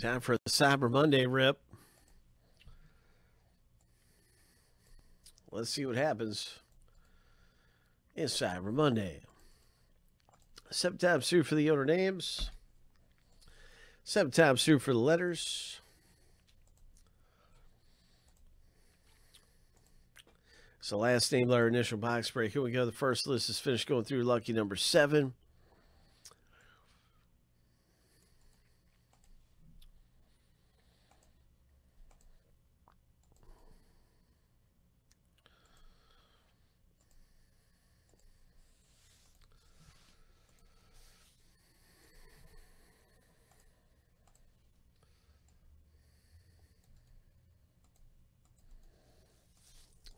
Time for the Cyber Monday rip. Let's see what happens in Cyber Monday. Seven times through for the owner names. Seven times through for the letters. So last name, letter, initial box break. Here we go. The first list is finished going through lucky number seven.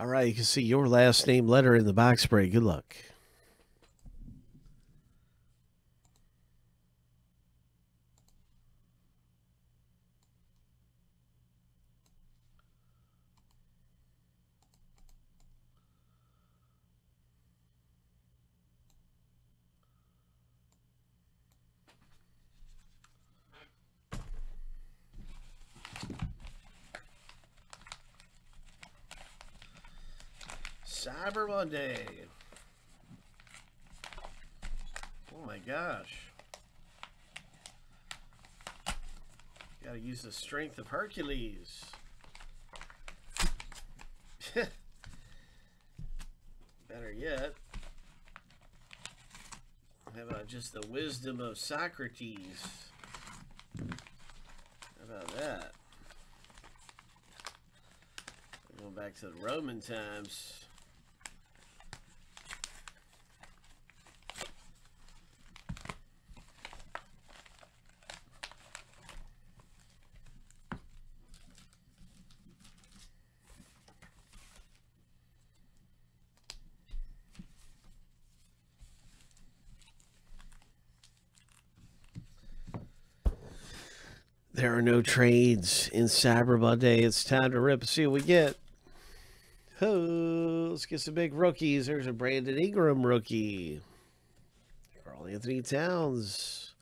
All right, you can see your last name letter in the box spray. Good luck. Cyber Monday. Oh my gosh. Gotta use the strength of Hercules. Better yet. How about just the wisdom of Socrates? How about that? Going back to the Roman times. There are no trades in Cyber Monday. It's time to rip and see what we get. Oh, let's get some big rookies. There's a Brandon Ingram rookie. Karl Anthony Towns.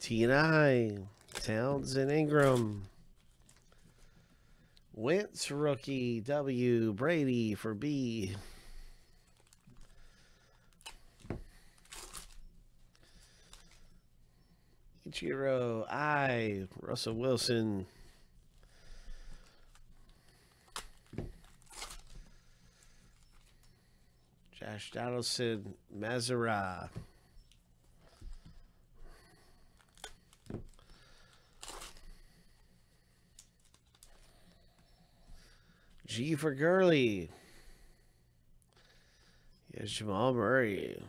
T and I. Towns and Ingram. Wentz rookie. W. Brady for B. Ichiro, I, Russell Wilson. Josh Donaldson, Mazara. G for Gurley. Yes, Jamal Murray.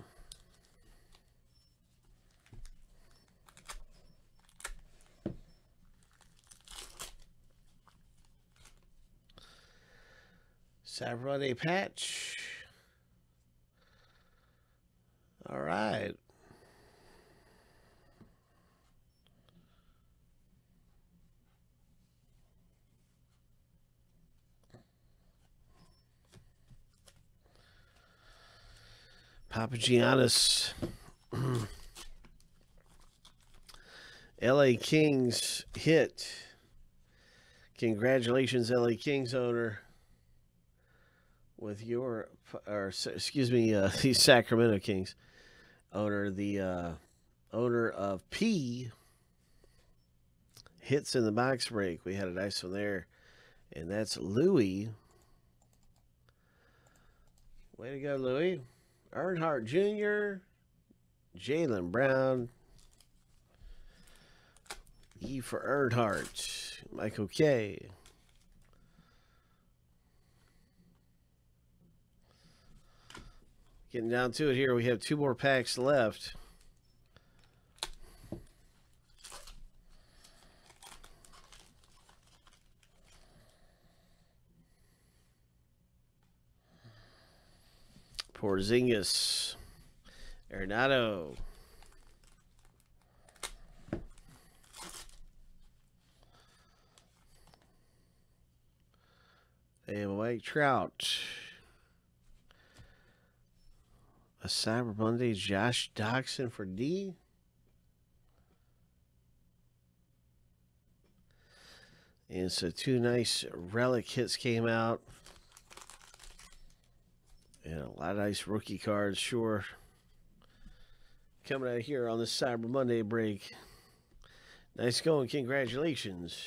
Saturday patch. All right. Papagiannis. LA Kings hit. Congratulations, LA Kings owner with your, or excuse me, uh, the Sacramento Kings owner, the uh, owner of P hits in the box break. We had a nice one there, and that's Louis. Way to go, Louis. Earnhardt Jr., Jaylen Brown, E for Earnhardt, Michael K. Getting down to it here. We have two more packs left. Porzingis, Arenado. And Mike Trout. A Cyber Monday, Josh Doctson for D. And so two nice relic hits came out. And a lot of nice rookie cards, sure. Coming out here on this Cyber Monday break. Nice going. Congratulations.